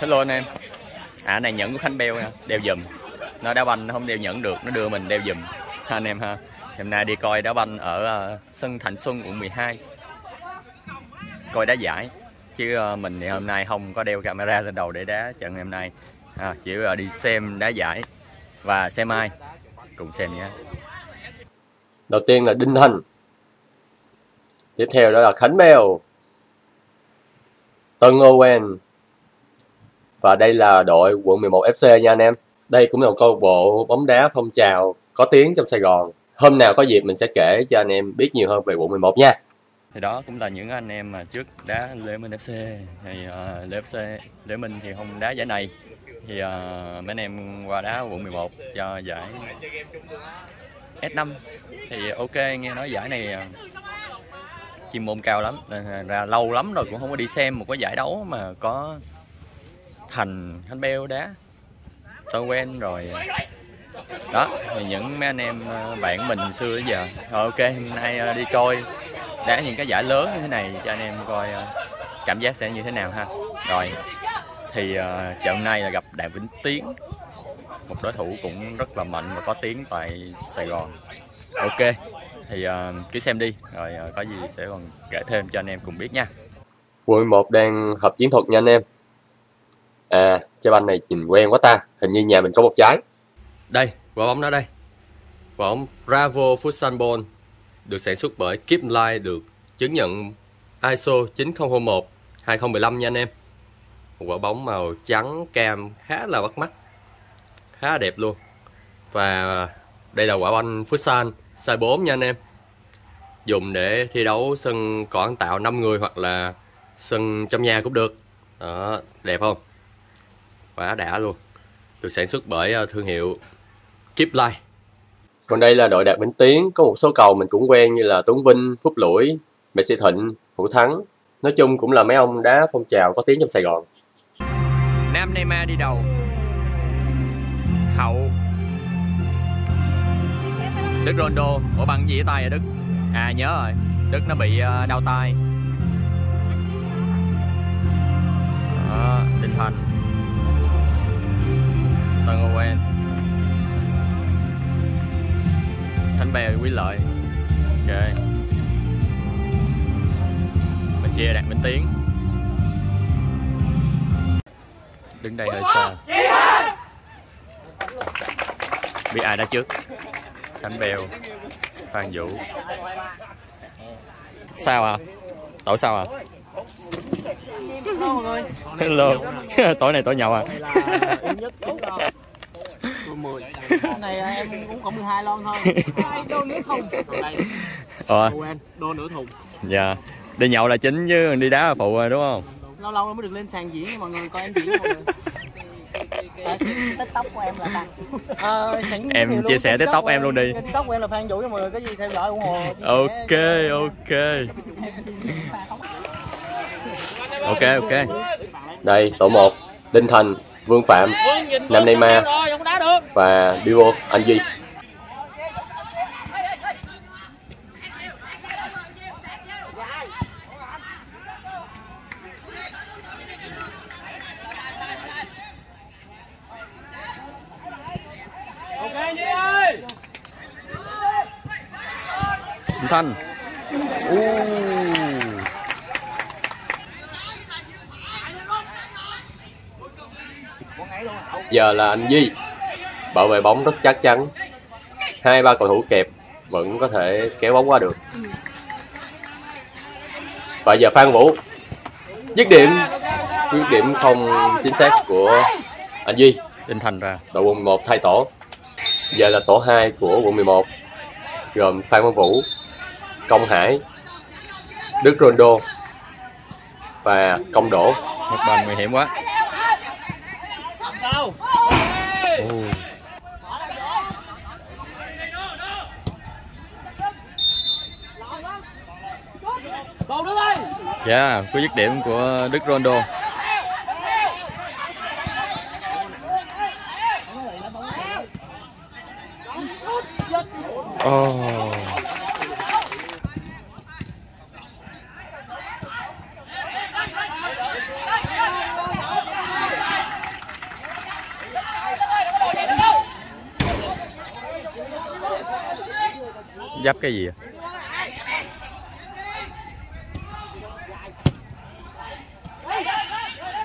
Hello anh em. À này nhẫn của Khánh Beo nha. Đeo giùm. Nó đá banh nó không đeo nhẫn được Nó đưa mình đeo giùm. Ha, Anh em ha. Hôm nay đi coi đá banh ở uh, sân Thạnh Xuân quận 12 Coi đá giải. Chứ ờ, mình thì hôm nay không có đeo camera lên đầu để đá trận hôm nay. À, Chỉ ờ, đi xem đá giải Và xem ai Cùng xem nhé. Đầu tiên là Đinh Thành Tiếp theo đó là Khánh Bèo Tân Owen Và đây là đội quận 11 FC nha anh em. Đây cũng là một câu lạc bộ bóng đá phong trào có tiếng trong Sài Gòn. Hôm nào có dịp mình sẽ kể cho anh em biết nhiều hơn về quận 11 nha thì đó cũng là những anh em mà trước đá Lê Minh FC thì uh, Lê FC Lê Minh thì không đá giải này. Thì uh, mấy anh em qua đá quận 11 cho giải S5 thì ok nghe nói giải này ờ, chuyên môn cao lắm. Nên ra lâu lắm rồi cũng không có đi xem một cái giải đấu mà có thành thanh beo đá. Tôi quen rồi. Đó thì những mấy anh em bạn mình xưa đến giờ. Rồi ok hôm nay đi coi đá những cái giải lớn như thế này cho anh em coi cảm giác sẽ như thế nào ha. Rồi thì uh, trận này là gặp Đàm Vĩnh Tiến. Một đối thủ cũng rất là mạnh và có tiếng tại Sài Gòn. Ok thì uh, cứ xem đi. Rồi uh, có gì sẽ còn kể thêm cho anh em cùng biết nha. Quận 11 đang hợp chiến thuật nha anh em. À trái banh này nhìn quen quá ta. Hình như nhà mình có một trái. Đây quả bóng đó đây. Quả bóng Bravo Futsal Ball được sản xuất bởi Keep được chứng nhận ISO 9001 2015 nha anh em. Một quả bóng màu trắng cam khá là bắt mắt, khá là đẹp luôn. Và đây là quả banh futsal size 4 nha anh em. Dùng để thi đấu sân cỏ tạo 5 người hoặc là sân trong nhà cũng được. Đó, đẹp không? Quả đã luôn. Được sản xuất bởi ờ, thương hiệu Keep còn đây là đội Đạt Vĩnh Tiến. Có một số cầu mình cũng quen như là Tuấn Vinh, Phúc Lũi, Mẹ Sĩ Thịnh, Vũ Thắng. Nói chung cũng là mấy ông đá phong trào có tiếng trong Sài Gòn. Nam Neymar đi đầu. Hậu. Đức Ronaldo. Ủa bằng gì ở tay à Đức? À nhớ rồi. Đức nó bị ờ, đau tay. Đó, Đinh Thành. Tân Owen Thánh Bè Quý Lợi. Ok. Bên kia Đạt Minh Tiến. Đứng đây hơi xa. Biết ai đã trước? Khánh bèo phan vũ. Sao à? Tội sao à? Hello. Tối này tối nhậu à này em cũng cộng 12 lon thôi. Đô nửa thùng. Ờ đô nửa thùng. Dạ. Đi nhậu là chính chứ đi đá là phụ rồi đúng không? Lâu lâu mới được lên sàn diễn mọi người coi em diễn mọi người tiktok của em là à, em chia sẻ tiktok em luôn đi. tiktok của em là phan vũ cho mọi người cái gì theo dõi ủng hộ ok ok. Ok ok. Đây tổ 1 Đinh Thành, Vương Phạm, Nam Neymar và Duo Anh Duy. Thanh uh. Giờ là anh Duy. Bảo vệ bóng rất chắc chắn. Hai ba cầu thủ kẹp Vẫn có thể kéo bóng qua được. Và giờ Phan Vũ. Dứt điểm. Dứt điểm không chính xác của anh Duy. Đinh Thành ra. Đội quận 11 thay tổ. Giờ là tổ 2 của quận 11 Gồm Phan Văn Vũ Công Hải Đức Ronaldo Và Công Đỗ. Một bàn nguy hiểm quá sao. Dạ, yeah, cú dứt điểm của Đức Ronaldo. Oh. Dắp cái gì à?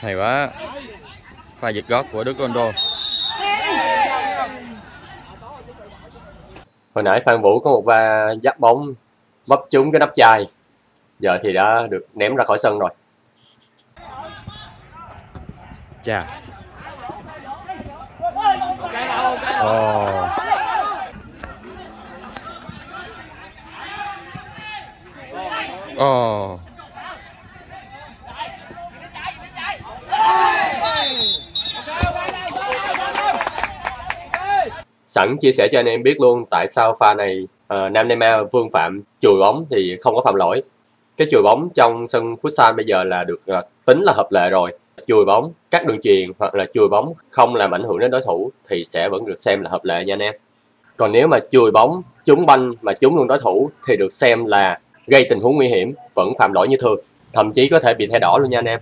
Hay quá Pha giật gót của Đức Rondo Hồi nãy Phan Vũ có một va dắt bóng vấp trúng cái nắp chai. Giờ thì đã được ném ra khỏi sân rồi. Chà Ồ Sẵn chia sẻ cho anh em biết luôn tại sao pha này uh, Nam Neymar vương phạm chùi bóng thì không có phạm lỗi. Cái chùi bóng trong sân futsal bây giờ là được uh, tính là hợp lệ rồi. Chùi bóng, cắt đường truyền hoặc là chùi bóng không làm ảnh hưởng đến đối thủ thì sẽ vẫn được xem là hợp lệ nha anh em. Còn nếu mà chùi bóng, trúng banh mà trúng luôn đối thủ thì được xem là gây tình huống nguy hiểm, vẫn phạm lỗi như thường. Thậm chí có thể bị thẻ đỏ luôn nha anh em.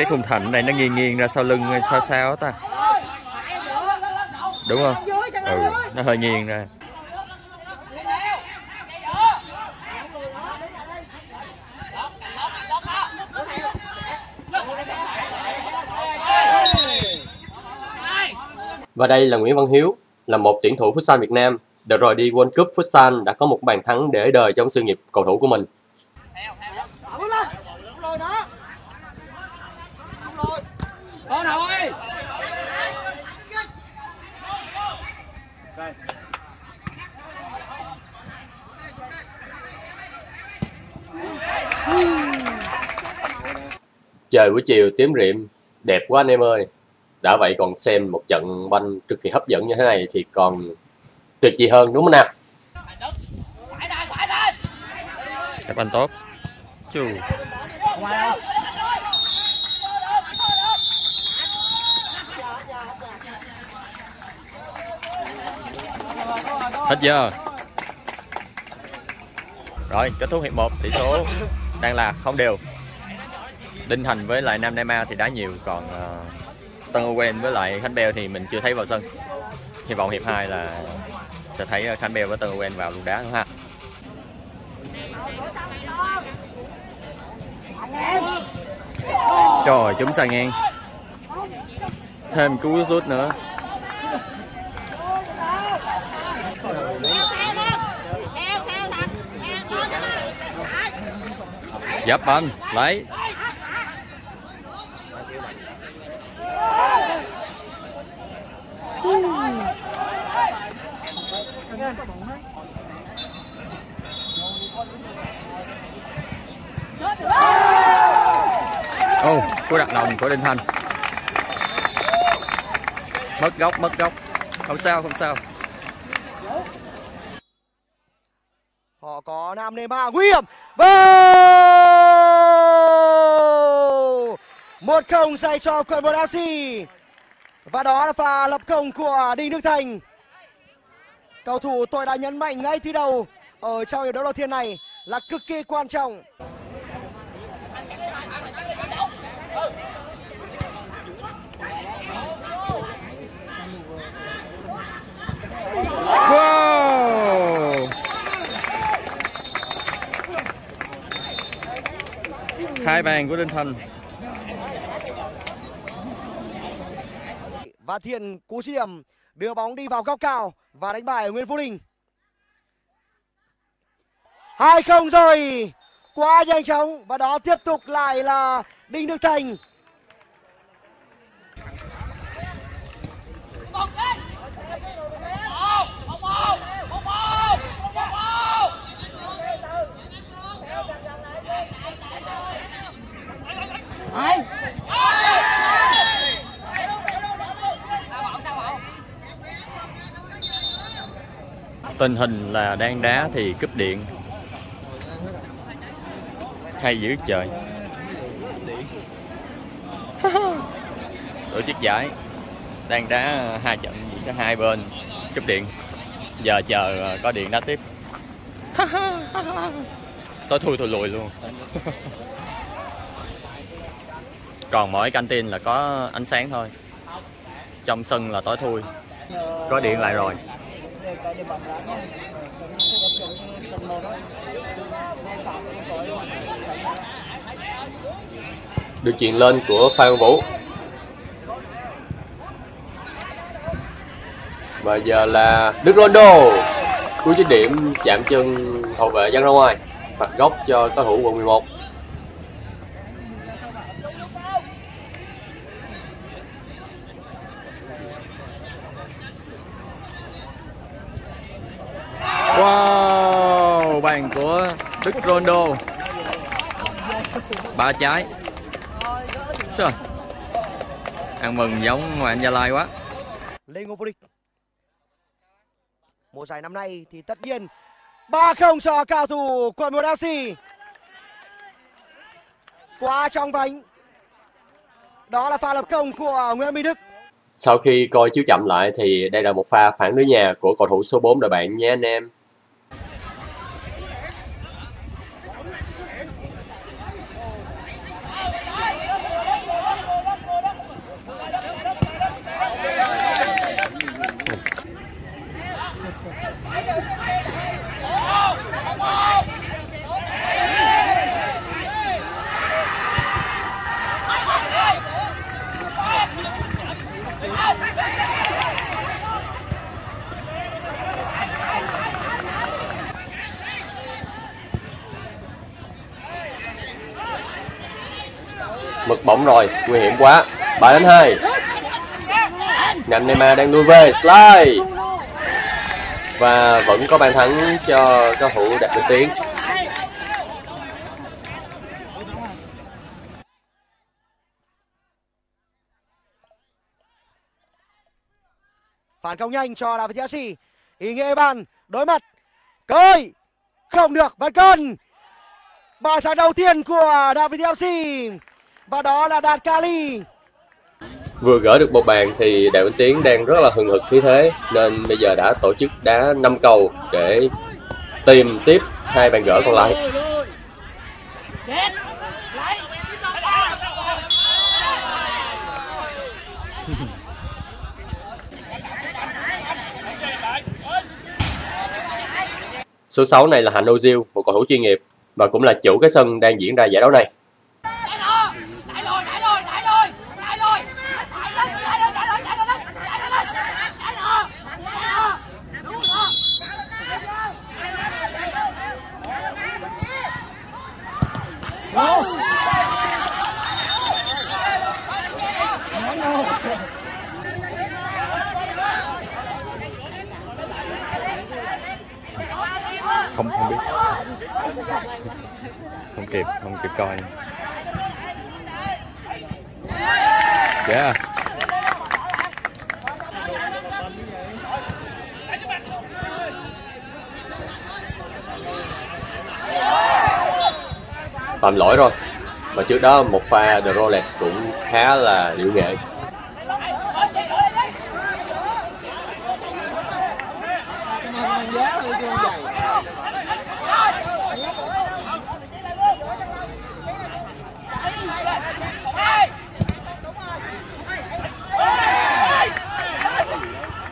Cái khung thành này nó nghiêng nghiêng ra sau lưng sao sao ta Đúng không? Ừ, nó hơi nghiêng ra Và đây là Nguyễn Văn Hiếu, là một tuyển thủ futsal Việt Nam. được rồi đi World Cup futsal đã có một bàn thắng để đời trong sự nghiệp cầu thủ của mình. Con ơi Trời buổi chiều tím riệm, đẹp quá anh em ơi. Đã vậy còn xem một trận banh cực kỳ hấp dẫn như thế này thì còn tuyệt gì hơn đúng không nào? Chấp anh tốt Chù Hết giờ Rồi kết thúc hiệp 1 Tỷ số đang là không đều. Đinh Thành với lại Nam Nema thì đá nhiều Còn uh, Tân Owen với lại Khánh beo thì mình chưa thấy vào sân. Hy vọng hiệp 2 là sẽ thấy Khánh beo với Tân Owen vào luôn đá nữa ha. Trời chúng xa ngang Thêm cú rút nữa. Giáp anh lấy ô oh, cú đặt đồng của Đinh Thành Mất góc, mất góc. Không sao, không sao. Họ có Nam Neymar nguy hiểm vào một không dành cho quận một FC và đó là pha lập công của Đinh Đức Thành. Cầu thủ tôi đã nhấn mạnh ngay từ đầu ở trong hiệp đấu đầu tiên này là cực kỳ quan trọng. Hai bàn của Đinh Thành. Và Thiện, cú điểm đưa bóng đi vào góc cao và đánh bại Nguyễn Phú Đình. Hai không rồi. Quá nhanh chóng và đó tiếp tục lại là Đinh Đức Thành. Tình hình là đang đá thì cúp điện. Hay dữ trời. Tổ chức giải đang đá hai trận gì hai bên, cúp điện. Giờ chờ ờ, có điện đá tiếp. Tôi thui tôi lùi luôn. Còn mỗi căng tin là có ánh sáng thôi. Trong sân là tối thui. Có điện lại rồi. Được chuyền lên của Phan Vũ. Và giờ là Đức Ronaldo. Cú dứt điểm chạm chân hậu vệ văng ra ngoài. Phạt góc cho cầu thủ quận 11. Wow, bàn của Đức Ronaldo. Ba trái. Sao? Ăn mừng giống ngoài anh Gia Lai quá. Lê Ngô vô địch. Mùa giải năm nay thì tất nhiên 3-0 cho cao thủ quận một FC. Quá trong vánh. Đó là pha lập công của Nguyễn Minh Đức. Sau khi coi chiếu chậm lại thì đây là một pha phản lưới nhà của cầu thủ số 4 đội bạn nha anh em. Mực bóng rồi, nguy hiểm quá. 3 đến 2. Nam Neymar đang nuôi về, slide. Và vẫn có bàn thắng cho cầu thủ Đạt được Tiến. Phản công nhanh cho David Yassi Ý nghĩa bàn đối mặt. Cơi. Không được bàn cân. Bàn thắng đầu tiên của David Yassi Và đó là Đạt Kali. Vừa gỡ được một bàn thì Đào Vĩnh Tiến đang rất là hừng hực khí thế nên bây giờ đã tổ chức đá 5 cầu để tìm tiếp hai bàn gỡ còn lại. Số 6 này là Hạnh Ozil, một cầu thủ chuyên nghiệp và cũng là chủ cái sân đang diễn ra giải đấu này. Không không biết. Không kịp, không kịp coi. Yeah. phạm lỗi rồi và trước đó một pha The Rolex cũng khá là điệu nghệ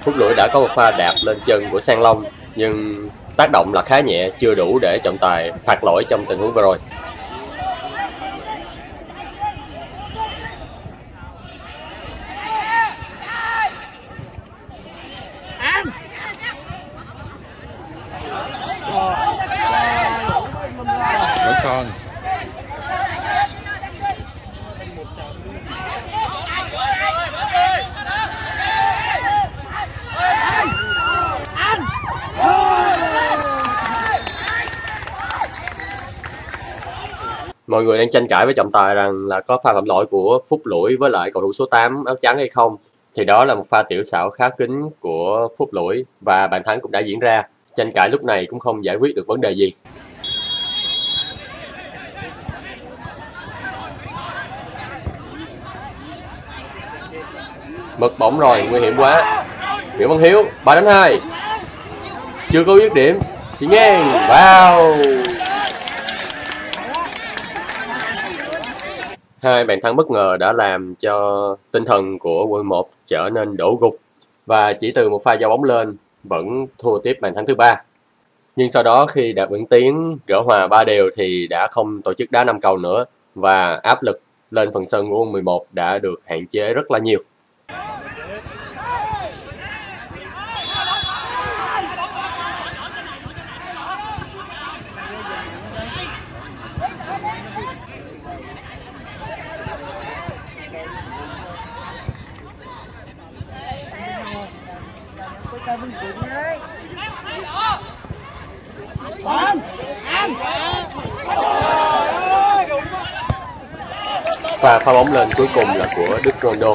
Phút rưỡi đã có một pha đạp lên chân của Sang Long, nhưng tác động là khá nhẹ, chưa đủ để trọng tài phạt lỗi trong tình huống vừa rồi con Mọi người đang tranh cãi với trọng tài rằng là có pha phạm lỗi của Phúc Lũi với lại cầu thủ số 8 áo trắng hay không. Thì đó là một pha tiểu xảo khá kín của Phúc Lũi và bàn thắng cũng đã diễn ra. Tranh cãi lúc này cũng không giải quyết được vấn đề gì. Mất bóng rồi, nguy hiểm quá. Nguyễn Văn Hiếu, 3 đánh 2. Chưa có dứt điểm. Chỉ ngang, wow. Hai bàn thắng bất ngờ đã làm cho tinh thần của quân 1 trở nên đổ gục và chỉ từ một pha giao bóng lên vẫn thua tiếp bàn thắng thứ ba. Nhưng sau đó khi đạt vững tiến, gỡ hòa ba đều thì đã không tổ chức đá năm cầu nữa và áp lực lên phần sân của quân 11 đã được hạn chế rất là nhiều. Và pha bóng lên cuối cùng là của Đức Ronaldo.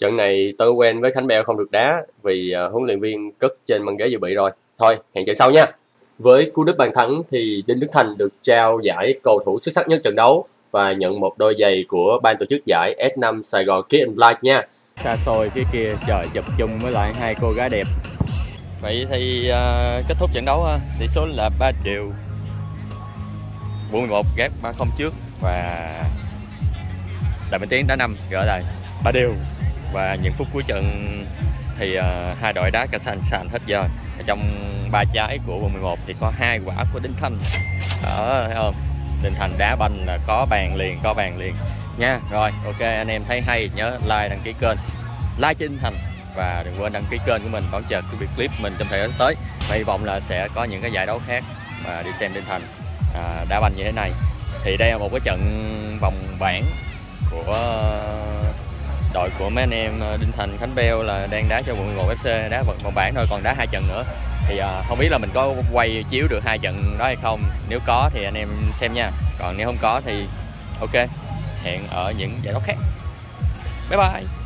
Trận này tôi quen với Khánh Beo không được đá vì uh, huấn luyện viên cất trên băng ghế dự bị rồi. Thôi, hẹn trận sau nha. Với cú đúp bàn thắng thì Đinh Đức Thành được trao giải cầu thủ xuất sắc nhất trận đấu và nhận một đôi giày của ban tổ chức giải S5 Sài Gòn Kid and Black nha. xa xôi phía kia trời chụp chung với lại hai cô gái đẹp vậy thì uh, kết thúc trận đấu tỷ số là 3 đều quân 11 gác 3 không trước và Đại Minh Tiến đá năm gỡ lại ba đều và những phút cuối trận thì uh, hai đội đá cả sàn sàn hết giờ. Ở trong ba trái của quân 11 thì có hai quả của Đinh Thanh. Đó thấy không? Đinh Thành đá banh là có bàn liền có bàn liền. Nha rồi ok anh em thấy hay nhớ like đăng ký kênh. Like cho Đinh Thành và đừng quên đăng ký kênh của mình đón chờ cái việc clip mình trong thời gian tới. Và hy vọng là sẽ có những cái giải đấu khác mà đi xem Đinh Thành à, đá banh như thế này. Thì đây là một cái trận vòng bảng của đội của mấy anh em ờ, Đinh Thành Khánh Beo là đang đá cho quận 11 FC đá vòng vòng bảng thôi còn đá hai trận nữa. Thì à, không biết là mình có quay chiếu được hai trận đó hay không. Nếu có thì anh em xem nha. Còn nếu không có thì ok. Hẹn ở những giải đấu khác. Bye bye.